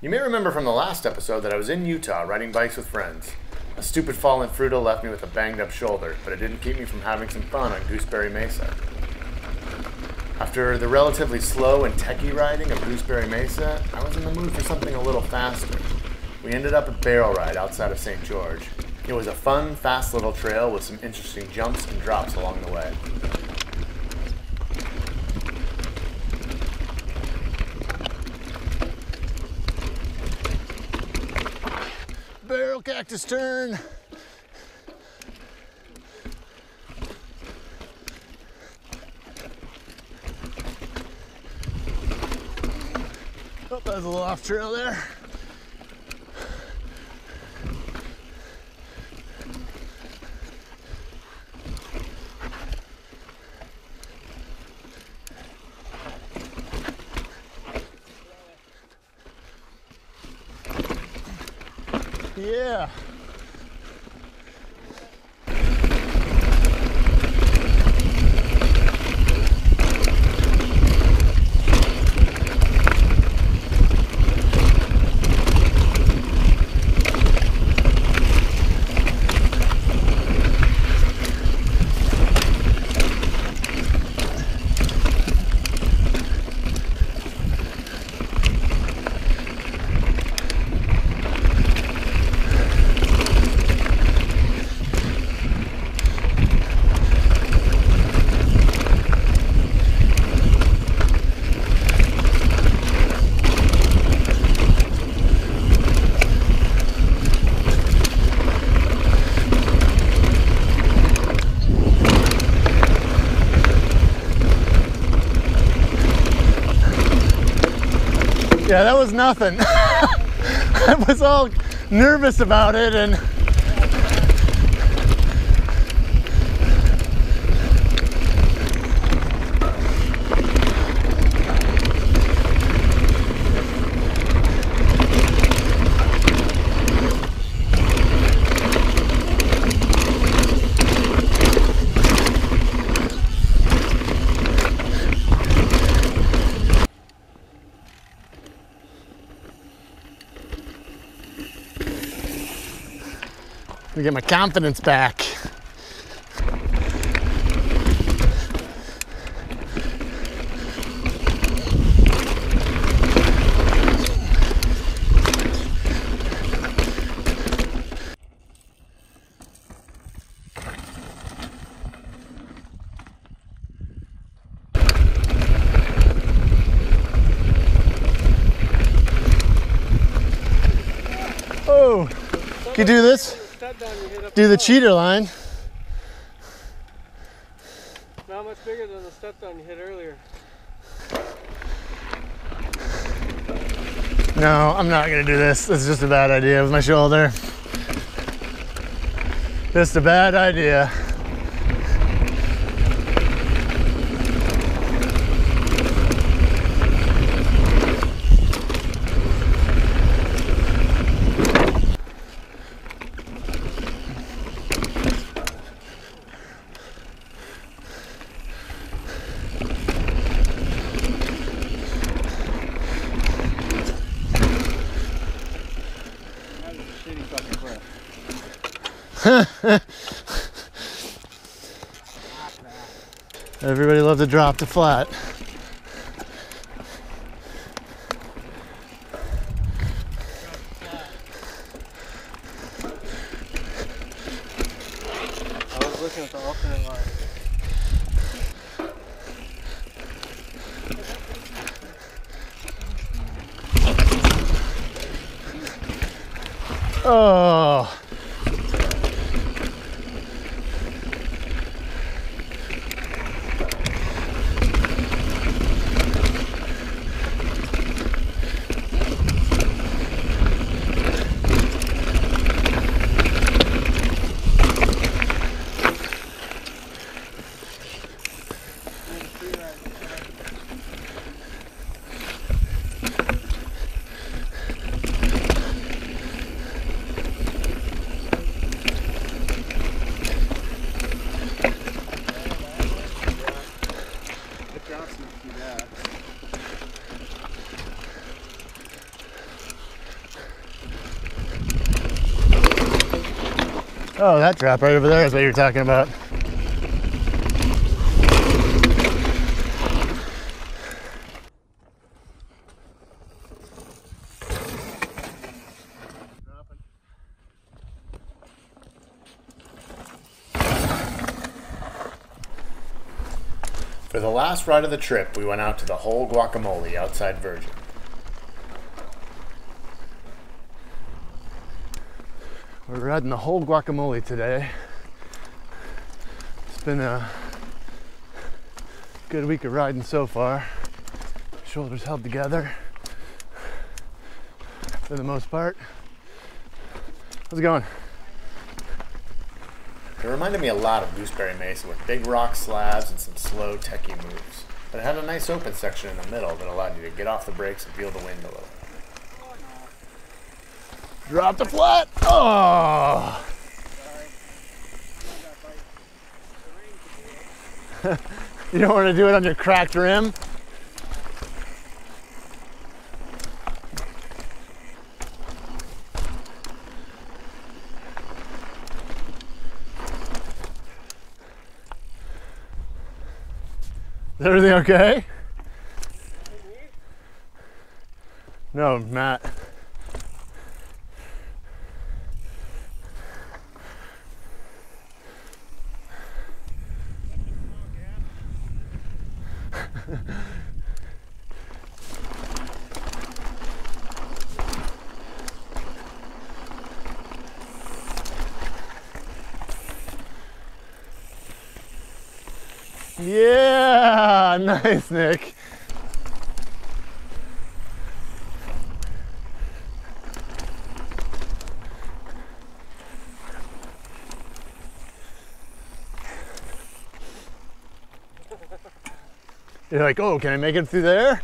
You may remember from the last episode that I was in Utah riding bikes with friends. A stupid fall in Fruita left me with a banged up shoulder, but it didn't keep me from having some fun on Gooseberry Mesa. After the relatively slow and techie riding of Gooseberry Mesa, I was in the mood for something a little faster. We ended up at Barrel Ride outside of St. George. It was a fun, fast little trail with some interesting jumps and drops along the way. Barrel cactus turn. Oh, there's a little off trail there. Yeah. Yeah, that was nothing. I was all nervous about it and to get my confidence back. Oh, can you do this? Do the cheater line. Not much bigger than the step down you hit earlier. No, I'm not gonna do this. This is just a bad idea with my shoulder. Just a bad idea. That is a shitty fucking clip. Everybody loves to drop flat. The line. Oh. Oh, that drop right over there is what you're talking about. For the last ride of the trip, we went out to the whole guacamole outside Virgin. We're riding the whole guacamole today. It's been a good week of riding so far. Shoulders held together for the most part. How's it going? It reminded me a lot of Gooseberry Mesa with big rock slabs and some slow, techie moves. But it had a nice open section in the middle that allowed you to get off the brakes and feel the wind a little. Drop the flat. Oh. you don't want to do it on your cracked rim. Is everything okay? No, Matt. Yeah, nice, Nick. You're like, oh, can I make it through there?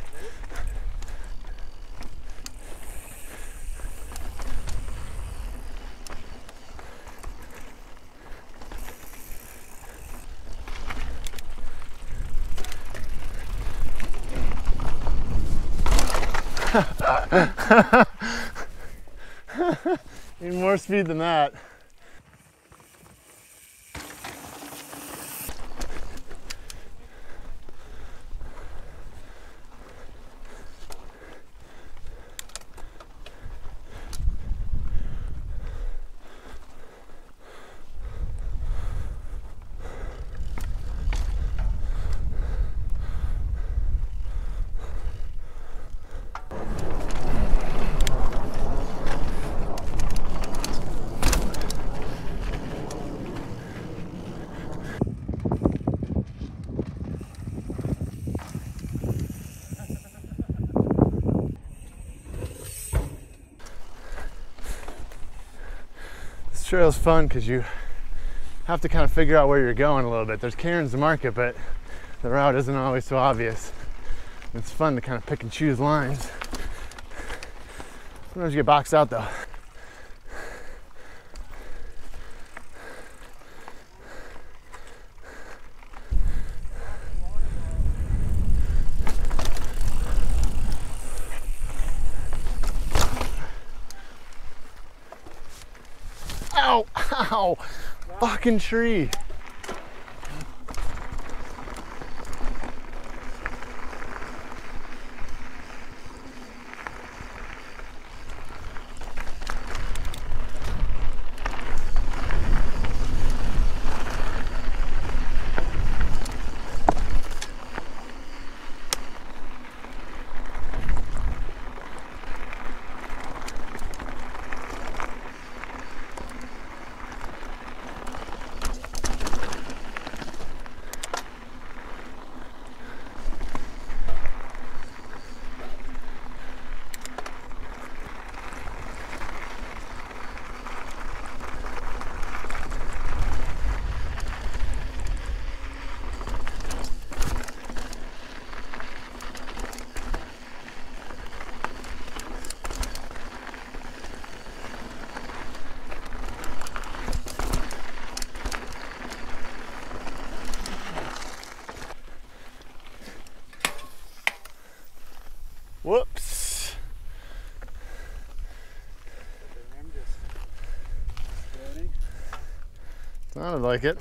Need more speed than that. Trail is fun because you have to kind of figure out where you're going a little bit. There's cairns market, but the route isn't always so obvious. It's fun to kind of pick and choose lines. Sometimes you get boxed out though. Ow! Ow! Fucking tree. Sounded like it.